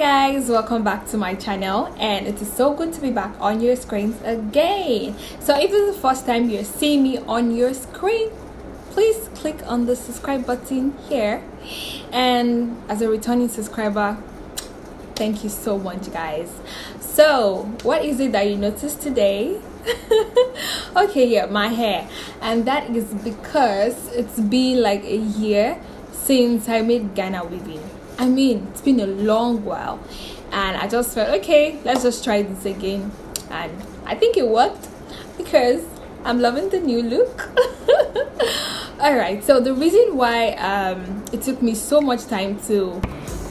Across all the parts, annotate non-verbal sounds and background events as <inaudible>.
guys welcome back to my channel and it is so good to be back on your screens again. So if this is the first time you're seeing me on your screen please click on the subscribe button here. And as a returning subscriber thank you so much guys. So what is it that you noticed today? <laughs> Okay yeah my hair. And that is because it's been like a year since i made ghana weaving I mean, it's been a long while, and I just felt okay, let's just try this again, and I think it worked because I'm loving the new look. <laughs> All right, so the reason why um, it took me so much time to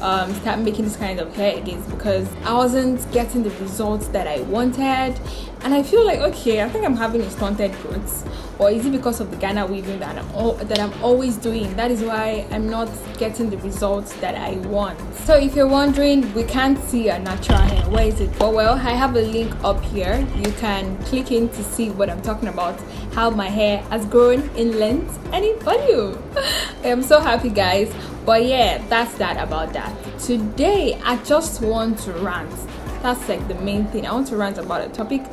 um, start making this kind of hair again because I wasn't getting the results that I wanted. And I feel like okay I think I'm having a stunted growth. Or is it because of the Ghana weaving that I'm that I'm always doing? That is why I'm not getting the results that I want. So if you're wondering we can't see a natural hair. Where is it? Well well I have a link up here. You can click in to see what I'm talking about how my hair has grown in length and in volume. <laughs> I am so happy guys but yeah that's that about that. Today i just want to rant. That's like the main thing. I want to rant about a topic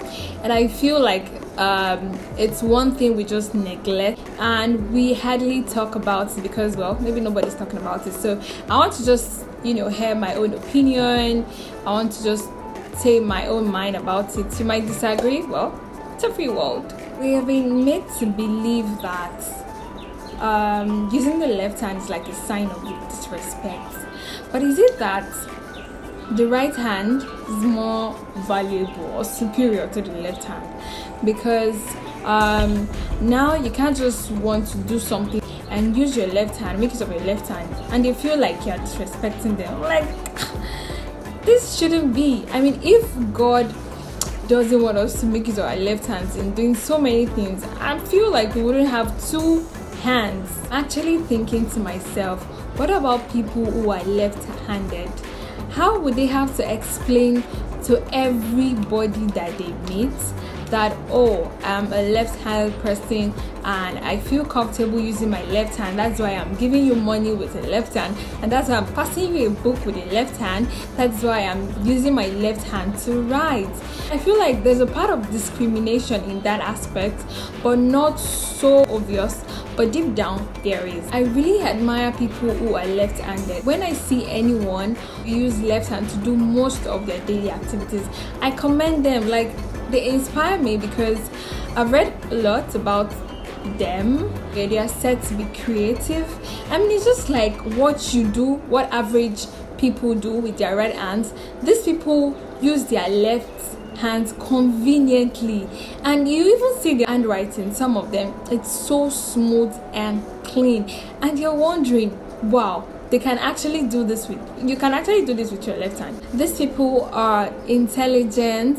and i feel like um, it's one thing we just neglect and we hardly talk about because well maybe nobody's talking about it. So i want to just you know hear my own opinion. I want to just say my own mind about it. You might disagree? Well it's a free world. We have been made to believe that um, using the left hand is like a sign of disrespect. But is it that the right hand is more valuable or superior to the left hand? Because um, now you can't just want to do something and use your left hand, make use of your left hand, and they feel like you're disrespecting them. Like, this shouldn't be. I mean, if God doesn't want us to make use of our left hands in doing so many things, I feel like we wouldn't have two hands. Actually thinking to myself, what about people who are left-handed? How would they have to explain to everybody that they meet that oh i'm a left-handed person and i feel comfortable using my left hand. That's why i'm giving you money with the left hand. And that's why i'm passing you a book with the left hand. That's why i'm using my left hand to write. I feel like there's a part of discrimination in that aspect but not so obvious. But deep down there is. I really admire people who are left-handed. When i see anyone use left hand to do most of their daily activities i commend them. Like they inspire me because I've read a lot about them. They are said to be creative. I mean it's just like what you do what average people do with their right hands. These people use their left hands conveniently. And you even see the handwriting some of them. It's so smooth and clean. And you're wondering wow they can actually do this with you can actually do this with your left hand. These people are intelligent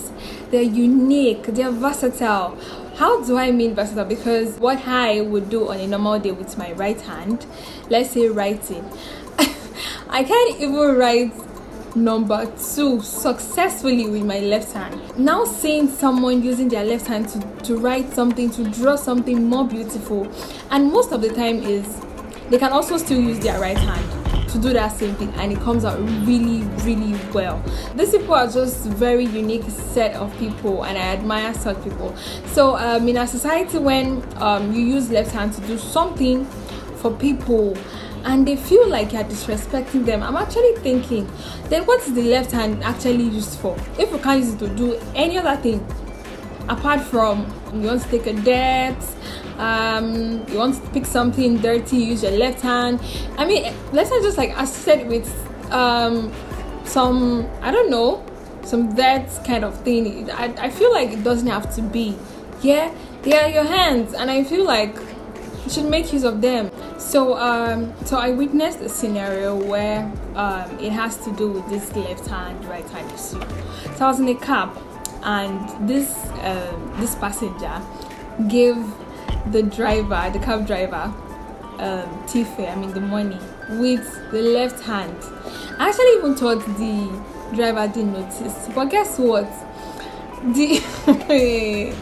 they're unique they're versatile. How do i mean versatile? Because what i would do on a normal day with my right hand let's say writing <laughs> i can't even write number two successfully with my left hand. Now seeing someone using their left hand to, to write something to draw something more beautiful and most of the time is they can also still use their right hand to do that same thing and it comes out really really well. These people are just very unique set of people and i admire such people. So um, in a society when um, you use left hand to do something for people and they feel like you're disrespecting them i'm actually thinking then what is the left hand actually used for? If you can't use it to do any other thing apart from you want to take a debt um, you want to pick something dirty use your left hand. I mean let's say just like i said with um, some i don't know some that kind of thing. I, I feel like it doesn't have to be. Yeah yeah your hands. And i feel like you should make use of them. So um so i witnessed a scenario where um it has to do with this left hand right hand issue. So i was in a cab and this um, this passenger gave the driver, the cab driver, um, Tifa, I mean the money, with the left hand. I actually even thought the driver didn't notice, but guess what? The <laughs>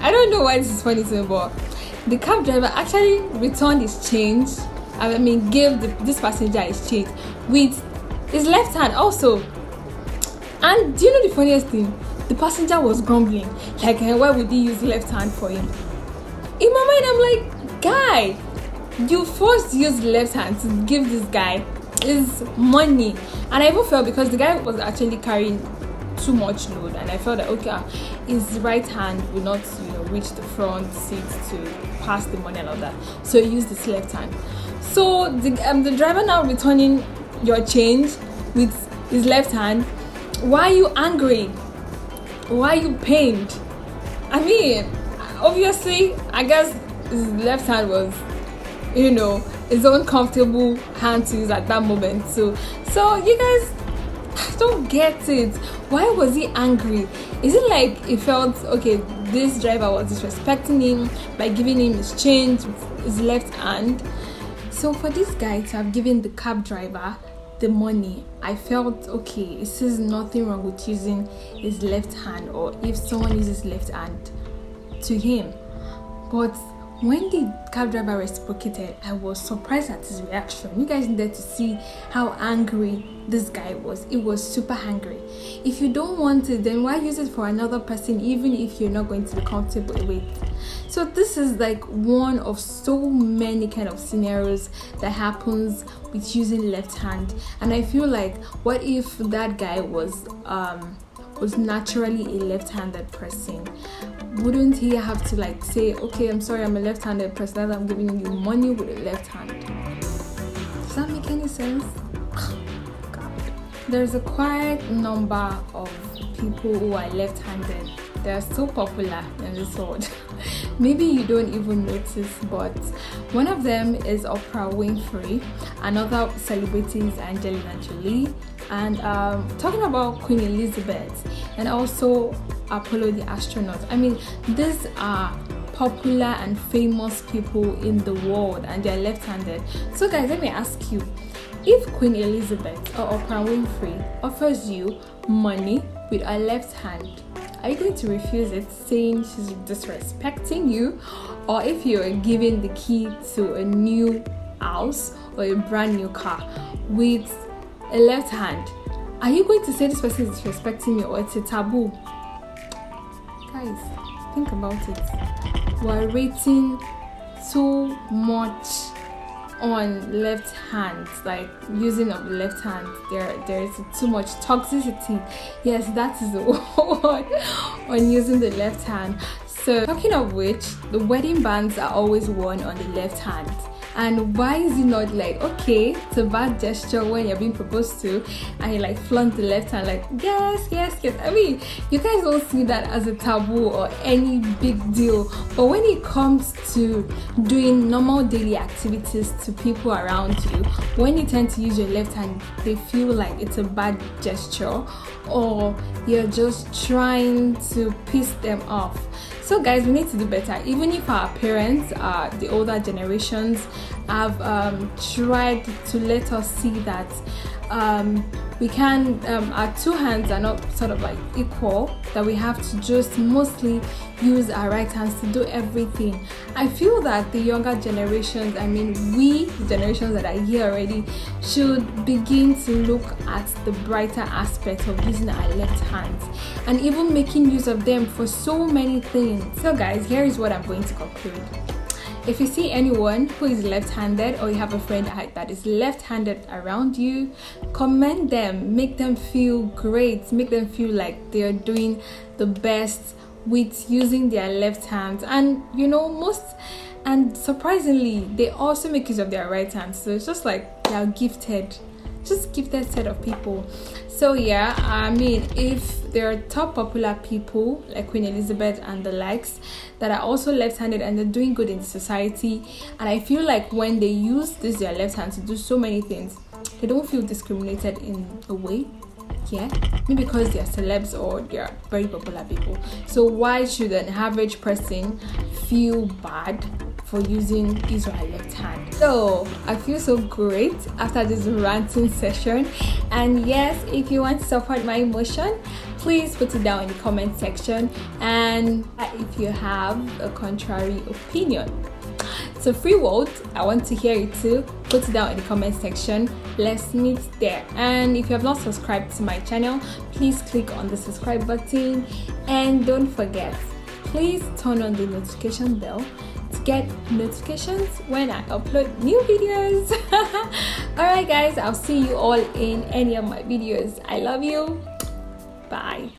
I don't know why this is funny to me, but the cab driver actually returned his change. I mean, gave the, this passenger his change with his left hand also and do you know the funniest thing the passenger was grumbling like eh, why would he use left hand for him in my mind i'm like guy you first use left hand to give this guy his money. And i even felt because the guy was actually carrying too much load and i felt that okay ah, his right hand would not you know reach the front seat to pass the money and all that. So he used his left hand. So the, um, the driver now returning your change with his left hand why are you angry? Why are you pained? I mean obviously i guess his left hand was you know his own comfortable hand to use at that moment so so you guys <sighs> don't get it. Why was he angry? Is it like he felt okay this driver was disrespecting him by giving him his change his left hand? So for this guy to have given the cab driver the money i felt okay it says nothing wrong with using his left hand or if someone uses left hand to him but when the cab driver reciprocated, I was surprised at his reaction. You guys needed to see how angry this guy was. It was super angry. If you don't want it, then why use it for another person, even if you're not going to be comfortable with? So this is like one of so many kind of scenarios that happens with using left hand. And I feel like, what if that guy was um was naturally a left-handed person. Wouldn't he have to like say okay i'm sorry i'm a left-handed person. That i'm giving you money with a left hand. Does that make any sense? God. there's a quiet number of people who are left-handed. They're so popular in this world. <laughs> Maybe you don't even notice but one of them is oprah winfrey another celebrity is angelina jolie and um, talking about queen elizabeth and also apollo the astronaut i mean these are popular and famous people in the world and they're left-handed. So guys let me ask you if queen elizabeth or oprah winfrey offers you money with a left hand are you going to refuse it saying she's disrespecting you? Or if you're given the key to a new house or a brand new car with a left hand. Are you going to say this person is disrespecting you or it's a taboo? Guys think about it. We're rating too much on left hand like using of left hand. There there is too much toxicity. Yes that is <laughs> the word on using the left hand. So talking of which the wedding bands are always worn on the left hand and why is it not like okay it's a bad gesture when you're being proposed to and you like flaunt the left hand like yes yes yes. I mean you guys don't see that as a taboo or any big deal. But when it comes to doing normal daily activities to people around you when you tend to use your left hand they feel like it's a bad gesture or you're just trying to piss them off so guys we need to do better. Even if our parents uh, the older generations have um, tried to let us see that um, we can um, our two hands are not sort of like equal that we have to just mostly use our right hands to do everything. I feel that the younger generations i mean we generations that are here already should begin to look at the brighter aspect of using our left hands and even making use of them for so many things. So guys here is what i'm going to conclude if you see anyone who is left-handed or you have a friend that is left-handed around you, commend them, make them feel great, make them feel like they're doing the best with using their left hand. And you know, most and surprisingly, they also make use of their right hand. So it's just like they are gifted just gifted set of people. So yeah i mean if there are top popular people like queen elizabeth and the likes that are also left-handed and they're doing good in society and i feel like when they use this their left hand to do so many things they don't feel discriminated in a way yeah? Maybe because they're celebs or they're very popular people. So why should an average person feel bad for using Israel left hand so i feel so great after this ranting session. And yes if you want to support my emotion please put it down in the comment section. And if you have a contrary opinion. So free vote i want to hear it too. Put it down in the comment section. Let's meet there. And if you have not subscribed to my channel please click on the subscribe button. And don't forget please turn on the notification bell get notifications when I upload new videos. <laughs> Alright guys, I'll see you all in any of my videos. I love you. Bye.